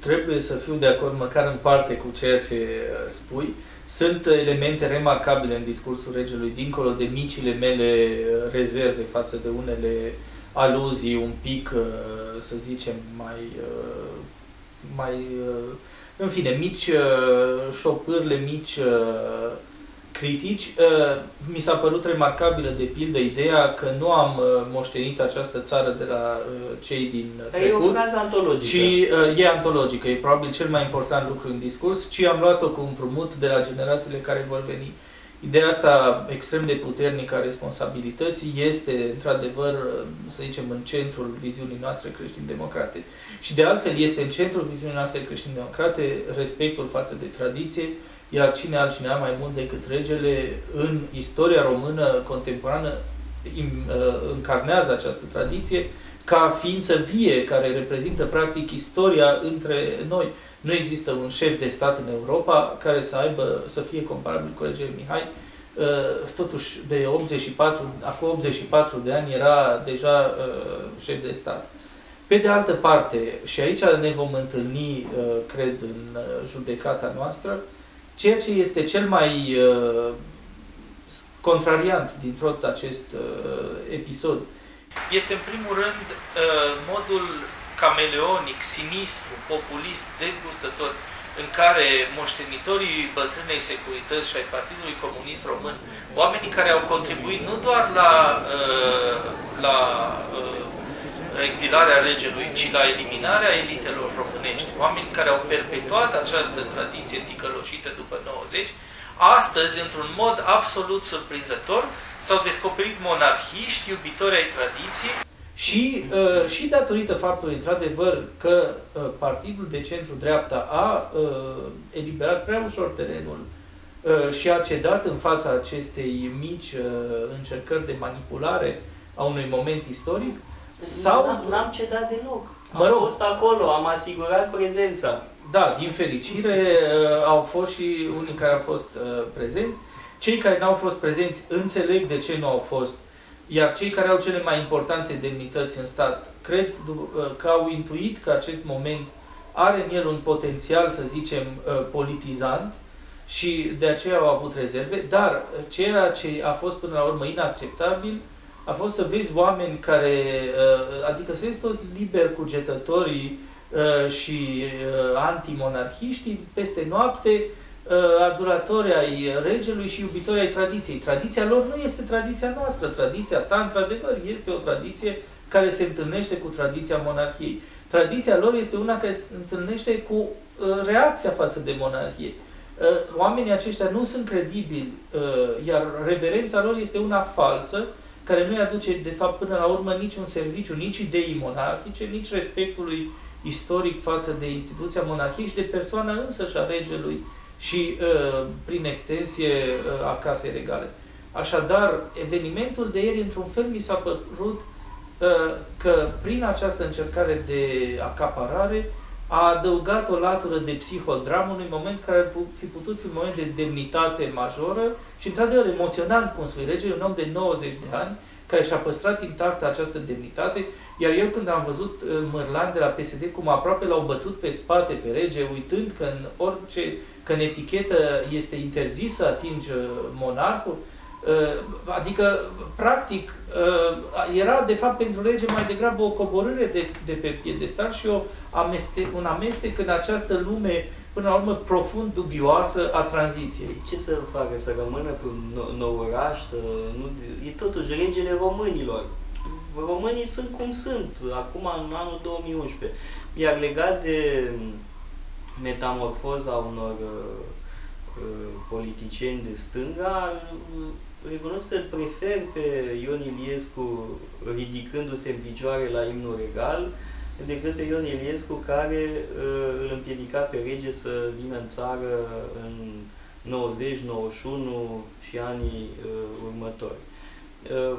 trebuie să fiu de acord măcar în parte cu ceea ce uh, spui. Sunt elemente remarcabile în discursul regelui, dincolo de micile mele uh, rezerve față de unele aluzii un pic, uh, să zicem, mai, mai în fine, mici șopârle, mici critici. Uh, mi s-a părut remarcabilă, de pildă, ideea că nu am uh, moștenit această țară de la uh, cei din trecut. E o frază antologică. Ci, e antologică, e probabil cel mai important lucru în discurs, ci am luat-o cu împrumut de la generațiile care vor veni. Ideea asta extrem de puternică a responsabilității este, într-adevăr, să zicem, în centrul viziunii noastre creștin-democrate. Și de altfel este în centrul viziunii noastre creștin-democrate respectul față de tradiție, iar cine altcineva mai mult decât regele în istoria română contemporană uh, încarnează această tradiție ca ființă vie care reprezintă practic istoria între noi. Nu există un șef de stat în Europa care să aibă, să fie comparabil cu regele Mihai. Uh, totuși, de 84, acum 84 de ani era deja uh, șef de stat. Pe de altă parte, și aici ne vom întâlni, cred, în judecata noastră, Ceea ce este cel mai uh, contrariant din tot acest uh, episod este în primul rând uh, modul cameleonic, sinistru, populist, dezgustător în care moștenitorii bătrânei securități și ai Partidului Comunist Român, oamenii care au contribuit nu doar la, uh, la uh, exilarea regelui, ci la eliminarea elitelor românești, oameni care au perpetuat această tradiție ticăloșită după 90, astăzi, într-un mod absolut surprinzător, s-au descoperit monarhiști, iubitori ai tradiției, și, uh, și datorită faptului, într-adevăr, că uh, Partidul de Centru-Dreapta a uh, eliberat prea ușor terenul uh, și a cedat în fața acestei mici uh, încercări de manipulare a unui moment istoric, sau... N-am cedat deloc. Am mă rog, fost acolo, am asigurat prezența. Da, din fericire uh, au fost și unii care au fost uh, prezenți. Cei care n-au fost prezenți înțeleg de ce nu au fost, iar cei care au cele mai importante demnități în stat, cred uh, că au intuit că acest moment are în el un potențial, să zicem, uh, politizant și de aceea au avut rezerve, dar ceea ce a fost până la urmă inacceptabil a fost să vezi oameni care, uh, adică să vezi toți liber cugetătorii uh, și uh, antimonarhiștii peste noapte, aduratori ai regelui și iubitori ai tradiției. Tradiția lor nu este tradiția noastră. Tradiția ta, într-adevăr, este o tradiție care se întâlnește cu tradiția monarhiei. Tradiția lor este una care se întâlnește cu reacția față de monarhie. Oamenii aceștia nu sunt credibili, iar reverența lor este una falsă, care nu-i aduce, de fapt, până la urmă, niciun serviciu, nici ideii monarhice, nici respectului istoric față de instituția monarhiei și de persoana însă și a regelui și, uh, prin extensie, uh, a casei regale. Așadar, evenimentul de ieri, într-un fel, mi s-a părut uh, că prin această încercare de acaparare a adăugat o latură de psihodramă unui moment care ar fi putut fi un moment de demnitate majoră și, într-adevăr, emoționant, cum spui regele, un om de 90 de ani, care și-a păstrat intactă această demnitate, iar eu când am văzut uh, Mărlan de la PSD cum aproape l-au bătut pe spate pe rege, uitând că în orice, că în etichetă este interzis să atingi uh, monarhul, Uh, adică, practic, uh, era de fapt pentru lege mai degrabă o coborâre de, de pe piedestal și o ameste, un amestec în această lume, până la urmă, profund dubioasă a tranziției. Ce să facă? Să rămână pe un nou, nou oraș? Să nu... E totuși regele românilor. Românii sunt cum sunt, acum în anul 2011. Iar legat de metamorfoza unor uh, uh politicieni de stânga, recunosc că prefer pe Ion Iliescu ridicându-se în picioare la imnul regal, decât pe Ion Iliescu care uh, îl împiedica pe rege să vină în țară în 90, 91 și anii uh, următori. Uh,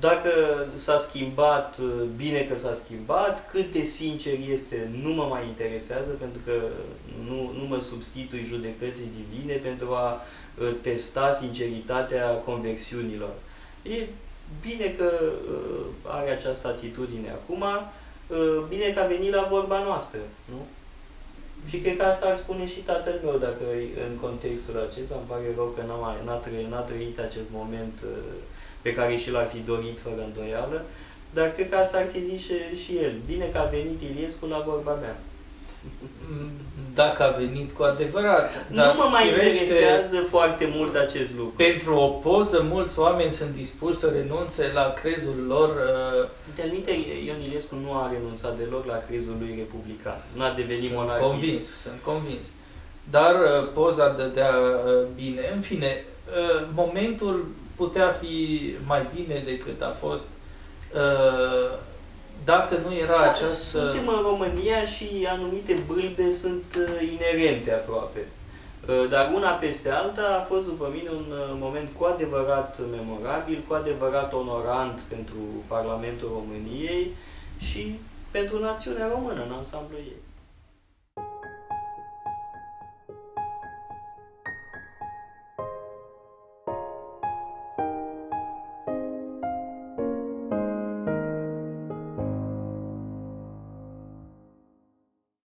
dacă s-a schimbat, uh, bine că s-a schimbat, cât de sincer este, nu mă mai interesează, pentru că nu, nu mă substitui judecății divine pentru a Uh, testa sinceritatea conversiunilor. E bine că uh, are această atitudine acum, uh, bine că a venit la vorba noastră, nu? Și cred că asta ar spune și tatăl meu, dacă în contextul acesta, îmi pare rău că n-a, mai, n-a, trăit, n-a trăit acest moment uh, pe care și l-ar fi dorit fără îndoială, dar cred că asta ar fi zis și, și el. Bine că a venit Iliescu la vorba mea. Dacă a venit cu adevărat. Nu mă mai firește, interesează foarte mult acest lucru. Pentru o poză, mulți oameni sunt dispuși să renunțe la crezul lor. De anumite, Ion Iliescu nu a renunțat deloc la crezul lui republican. Nu a devenit sunt monarhist. convins, sunt convins. Dar uh, poza dădea uh, bine. În fine, uh, momentul putea fi mai bine decât a fost. Uh, dacă nu era da, această... Suntem în România și anumite bâlbe sunt uh, inerente aproape. Uh, dar una peste alta a fost, după mine, un uh, moment cu adevărat memorabil, cu adevărat onorant pentru Parlamentul României și pentru națiunea română în ansamblu ei.